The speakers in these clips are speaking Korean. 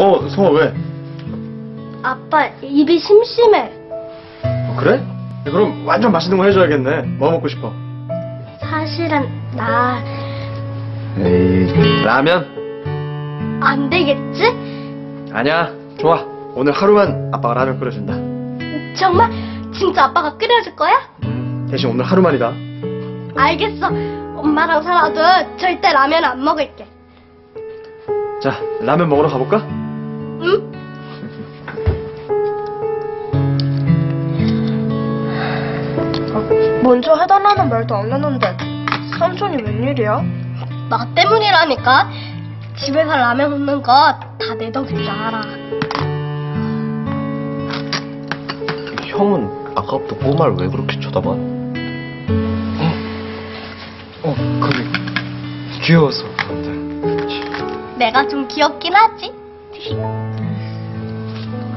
어, 성아 왜? 아빠 입이 심심해. 어, 그래? 그럼 완전 맛있는 거 해줘야겠네. 뭐 먹고 싶어? 사실은 나안 에이, 라면? 되겠지? 아니야. 좋아. 오늘 하루만 아빠가 라면 끓여준다. 정말 진짜 아빠가 끓여줄 거야? 음, 대신 오늘 하루만이다. 알겠어. 엄마랑 살아도 절대 라면 안 먹을게. 자, 라면 먹으러 가볼까? 응? 먼저 해달라는 말도 안 했는데 삼촌이 웬일이야? 나 때문이라니까. 집에서 라면 먹는 거 다 내 덕인 줄 알아. 형은 아까부터 꼬마를 왜 그렇게 쳐다봐? 어, 그래. 귀여워서 그런데. 내가 좀 귀엽긴 하지.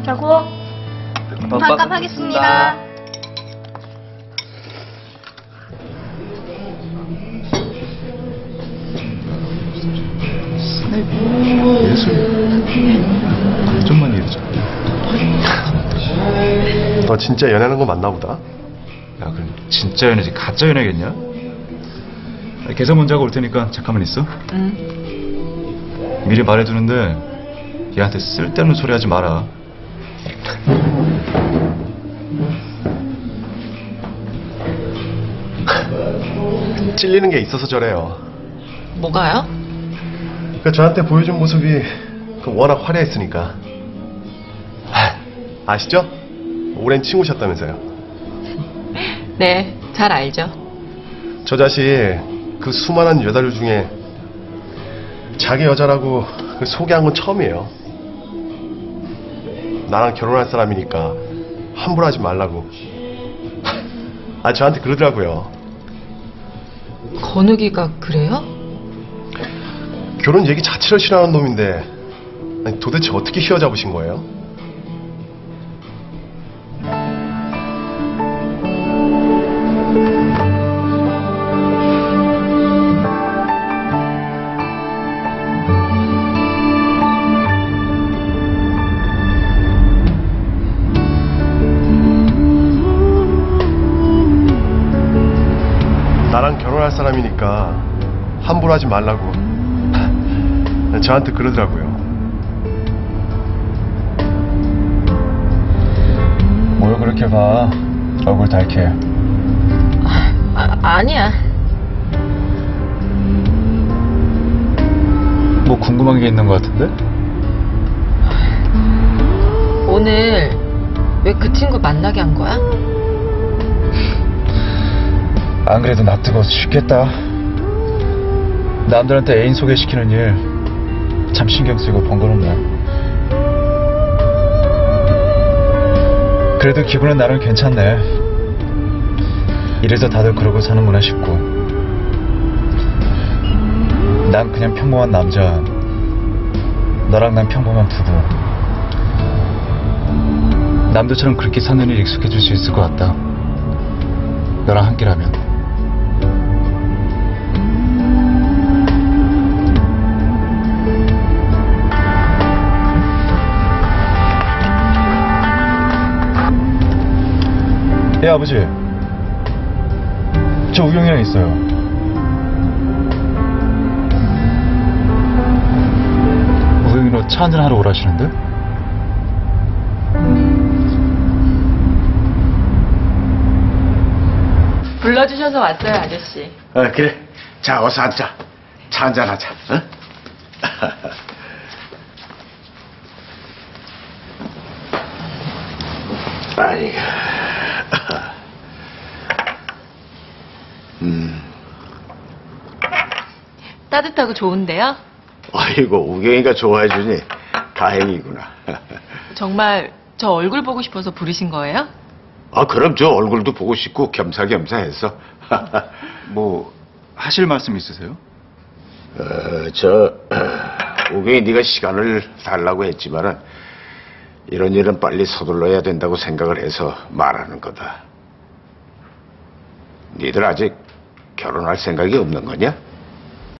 자고? 반갑하겠습니다. 예술 좀만 이해해줘 너 진짜 연애하는 거 맞나 보다. 야 그럼 진짜 연애지. 가짜 연애겠냐? 계산 먼저 하고 올 테니까 잠깐만 있어. 미리 말해두는데 얘한테 쓸데없는 소리 하지 마라 찔리는 게 있어서 저래요. 뭐가요? 그 저한테 보여준 모습이 그 워낙 화려했으니까. 아, 아시죠? 오랜 친구셨다면서요. 네, 잘 알죠. 저 자식 그 수많은 여자들 중에 자기 여자라고 그 소개한 건 처음이에요. 나랑 결혼할 사람이니까 함부로 하지 말라고. 아 저한테 그러더라고요. 건욱이가 그래요? 결혼 얘기 자체를 싫어하는 놈인데 아니, 도대체 어떻게 휘어잡으신 거예요? 나랑 결혼할 사람이니까 함부로 하지 말라고 저한테 그러더라고요. 뭘 그렇게 봐 얼굴 달게 아, 아니야. 뭐 궁금한 게 있는 것 같은데? 오늘 왜 그 친구 만나게 한 거야? 안 그래도 나 뜨거워서 죽겠다. 남들한테 애인 소개시키는 일 참 신경 쓰이고 번거롭네 그래도 기분은 나름 괜찮네. 이래서 다들 그러고 사는구나 싶고. 난 그냥 평범한 남자. 너랑 난 평범한 부부. 남들처럼 그렇게 사는 일 익숙해질 수 있을 것 같다. 너랑 함께라면 예 아버지 저 우경이랑 있어요 우경이 너차 한잔 하러 오라시는데? 불러주셔서 왔어요, 아저씨. 어, 그래. 자, 어서 앉자. 차 한잔 하자. 어? 아이고. 따뜻하고 좋은데요? 아이고, 우경이가 좋아해 주니 다행이구나. 정말 저 얼굴 보고 싶어서 부르신 거예요? 아, 그럼 저 얼굴도 보고 싶고 겸사겸사 해서. 뭐 하실 말씀 있으세요? 어, 저, 우경이 네가 시간을 달라고 했지만은 이런 일은 빨리 서둘러야 된다고 생각을 해서 말하는 거다. 니들 아직 결혼할 생각이 없는 거냐?